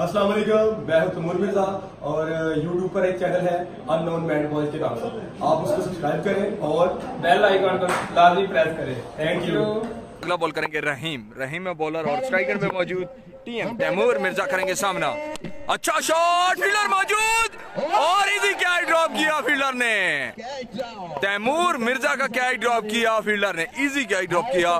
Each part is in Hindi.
अस्सलाम वालेकुम, मैं हूँ तमूर मिर्ज़ा और यूट्यूब पर एक चैनल है अननोन मैन बॉयज़ के नाम से। आप उसको सब्सक्राइब करें और बेल आइकॉन को लाजमी प्रेस करें। थैंक यू अगला बॉल करेंगे रहीम। रहीम में बॉलर और स्ट्राइकर में मौजूद टीएम तैमूर मिर्ज़ा करेंगे सामना। अच्छा शॉट फील्डर मौजूद। और इजी क्या ड्रॉप किया फील्डर ने। तैमूर मिर्ज़ा का क्या ड्रॉप किया फील्डर ने। इजी क्या ड्रॉप किया।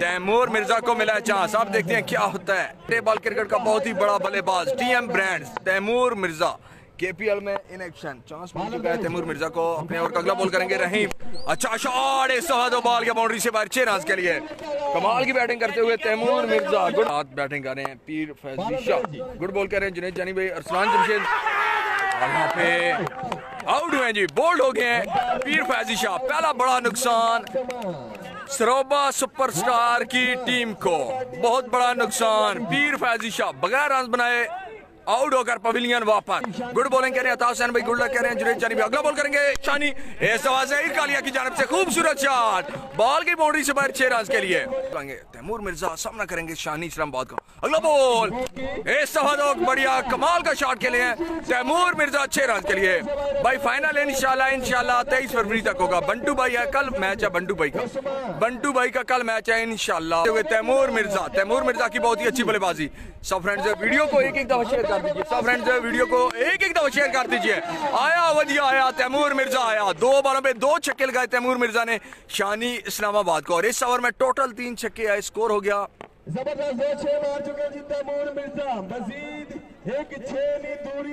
तैमूर मिर्ज़ा को मिला चांस आप देखते हैं क्या होता है। बॉल क्रिकेट का बहुत ही बड़ा बल्लेबाज TM brands Taimur Mirza. KPL में इन एक्शन चांस मिल चुका है तैमूर मिर्ज़ा को। अपने ओवर का अगला बॉल करेंगे रहीम। अच्छा शॉट इस दो बॉल के बाउंड्री से बाहर छह रन के लिए। कमाल की बैटिंग करते हुए तैमूर मिर्ज़ा। गुड हाथ बैटिंग कर रहे हैं पीर फैजी शाह। गुड बॉल कर रहे हैं जुनेद जानी भाई अरसलान जमशेद। यहाँ पे आउट हुए जी बोल्ड हो गए हैं पीर फैजी शाह। पहला बड़ा नुकसान सरोबा सुपरस्टार की टीम को। बहुत बड़ा नुकसान पीर फैजी शाह। बगैर रन बनाए आउट होकर पवेलियन वापस। गुड बॉलिंग कह रहे हैं अताश भाई गुड लक हैं जुनेद जानी अगला बॉल करेंगे। शानी इस से कालिया की जानब से खूबसूरत शॉट बॉल की बाउंड्री से बाहर छह रन के लिए। तैमूर मिर्ज़ा सामना करेंगे शानी इस्लामाबाद का। अगला बॉल दफ़ा बढ़िया कमाल का शॉट खेले हैं तैमूर मिर्ज़ा छह रन के लिए। भाई फाइनल इंशाल्लाह इंशाल्लाह तेईस फरवरी तक होगा। बंटू भाई है कल मैच है, बंटू भाई का। बंटू भाई का कल मैच है, इंशाल्लाह। तैमूर मिर्ज़ा तैमूर मिर्ज़ा की बहुत ही अच्छी बल्लेबाजी। सब फ्रेंड्स वीडियो को एक एक दफ़ा शेयर कर दीजिए। सब फ्रेंड्स वीडियो को एक एक दफ़ा शेयर कर दीजिए। आया, वजिया आया, तैमूर मिर्ज़ा आया। दो बारों पे दो छक्के लगाए तैमूर मिर्ज़ा ने। शानी इस्लामाबाद को। और इस ओवर में टोटल तीन छक्के आए स्कोर हो गया। चुके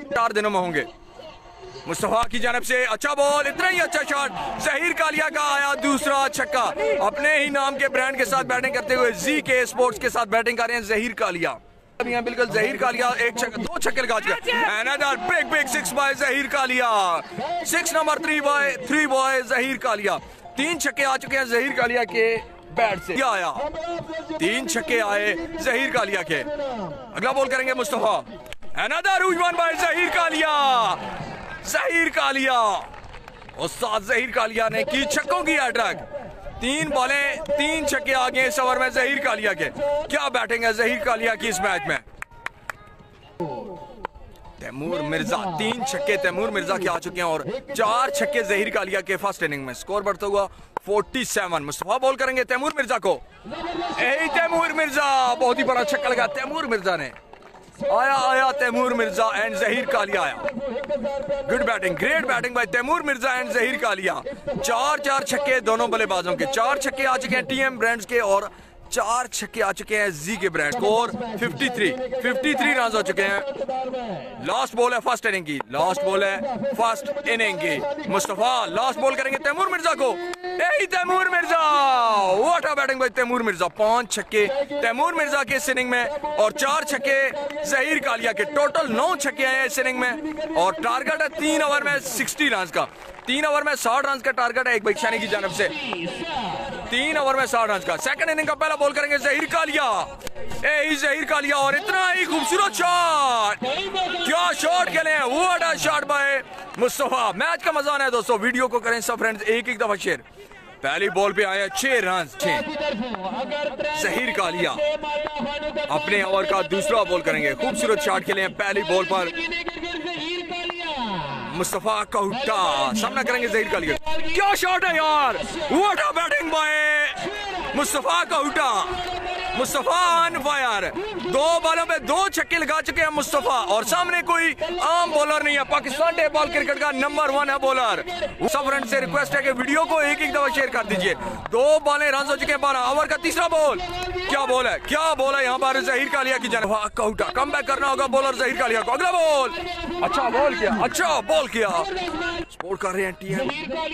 चार दिनों में होंगे। मुस्तफ़ा की जानब से अच्छा बॉल इतना ही अच्छा शॉट जहीर कालिया का आया दूसरा छक्का। अपने ही नाम के ब्रांड के साथ बैटिंग करते हुए जी के स्पोर्ट्स के साथ बैटिंग कर रहे हैं जहीर कालिया। बिल्कुल जहीर कालिया एक छक्का, दो छक्के लगा चुके big big six by Zaheer Kalia. Six number three by three by Zaheer Kalia. तीन छक्के आ चुके हैं जहीर कालिया के। बैट से। आया तीन छक्के आए जहीर कालिया के। अगला बॉल करेंगे मुस्तफ़ा। अनदर उजमान बाय जहीर कालिया। जहीर कालिया। उस्ताद जहीर कालिया ने की छक्कों की अटैक तीन बॉलें, तीन छक्के आ गए इस ओवर में जहीर कालिया के। क्या बैटिंग है जहीर कालिया की इस मैच में? तैमूर मिर्ज़ा तीन छक्के तैमूर मिर्ज़ा के आ चुके हैं और चार छक्के जहीर कालिया के फ़र्स्ट इनिंग में। स्कोर बढ़ता हुआ 47 मुस्तफ़ा बॉल करेंगे तैमूर मिर्ज़ा को। यही तैमूर मिर्ज़ा! बहुत ही बड़ा छक्का लगा तैमूर मिर्ज़ा ने। आया आया तैमूर मिर्ज़ा एंड जहीर कालिया आया। Good batting great batting by Taimur Mirza and Zaheer Kalia चार चार छक्के दोनों बल्लेबाजों के। चार छक्के आ चुके हैं टीएम ब्रांड्स के और चार छक्के आ चुके हैं जी के ब्रांड स्कोर 53 53 रन हो चुके हैं। लास्ट बॉल है फ़र्स्ट इनिंग की। लास्ट बॉल है फ़र्स्ट इनिंग की। मुस्तफ़ा लास्ट बॉल करेंगे तैमूर मिर्ज़ा को। Taimur Mirza! What a batting by Taimur Mirza. पाँच छक्के तैमूर मिर्ज़ा के इस इनिंग में और चार छक्के जहीर कालिया के। टोटल नौ छक्के आए इस इनिंग में और टारगेट है तीन ओवर में सिक्सटी रन का। तीन ओवर में साठ रन का टारगेट है एक बैक्षानी की जानब से। तीन ओवर में साठ रन का। सेकंड इनिंग का पहला बॉल करेंगे जहीर कालिया। ए, जहीर कालिया, और इतना ही खूबसूरत शॉट क्या शॉट खेले शॉट बाय मुस्तफ़ा। मैच का मज़ा आना है दोस्तों। वीडियो को करें सब फ्रेंड्स एक एक दफ़ा शेयर पहली बॉल पे आया छह रन छह जहीर कालिया अपने ओवर का दूसरा बॉल करेंगे। खूबसूरत शॉट खेले हैं पहली बॉल पर। मुस्तफ़ा कहुटा सामना करेंगे जहीर का लिए। क्या शॉट है यार? A batting by Mustafa Kahuta Mustafa on fire दो बॉलों पे दो छक्के लगा चुके हैं मुस्तफ़ा, और सामने कोई आम बॉलर नहीं है। पाकिस्तान डे बॉल क्रिकेट का नंबर वन है बॉलर सब फ्रेंड से रिक्वेस्ट है कि वीडियो को एक एक दफ़ा शेयर कर दीजिए। दो बॉलें रन हो चुके हैं बारह। ओवर का तीसरा बॉल क्या बॉल है? क्या बॉल है? यहाँ पर जहीर कालिया की जान। कम बैक करना होगा बॉलर जहीर कालिया को। अगला बॉल अच्छा बॉल किया। अच्छा बॉल किया। सपोर्ट कर रहे हैं टीएम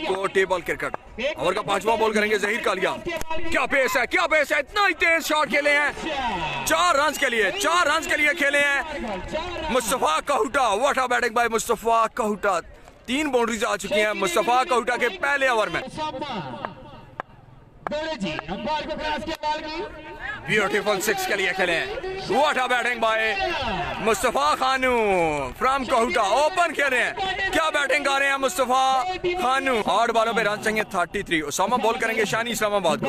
को टेबल क्रिकेट ओवर का पांचवा बॉल करेंगे जहीर कालिया क्या पेस है क्या पेस है? इतना ही तेज शॉट खेले हैं। चार रन के लिए चार रन के लिए खेले हैं। Mustafa Kahuta what a batting by Mustafa Kahuta. तीन बाउंड्रीज आ चुकी हैं मुस्तफ़ा कहुटा के पहले ओवर में। ब्यूटीफुल सिक्स के लिए खेले what a batting by Mustafa Khanu from Kohuta. Open खेले हैं। बैटिंग कर रहे हैं मुस्तफ़ा खानू। आठ बालों पे रन चाहिए थर्टी थ्री उसामा बॉल करेंगे शानी इस्लामाबाद को।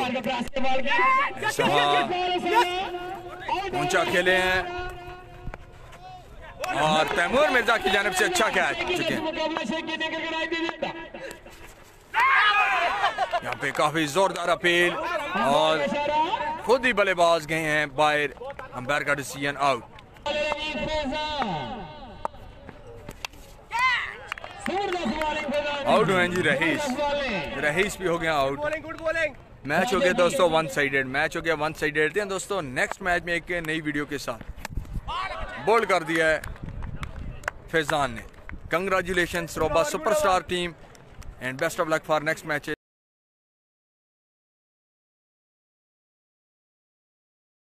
पहुँचा खेले हैं। और तैमूर मिर्ज़ा की जानब से अच्छा कैच चुके यहाँ पे काफ़ी जोरदार अपील और खुद ही बल्लेबाज गए हैं बाहर। अंपायर का डिसीज़न आउट आउट हुए जी रहीश। रहीश भी हो गया आउट गुड बॉलिंग मैच हो गया दोस्तों वन साइडेड मैच हो गया वन साइडेड थे। दोस्तों नेक्स्ट मैच में एक नई वीडियो के साथ। बोल्ड कर दिया है फैजान ने। Congratulation Roba superstar team and best of luck for next match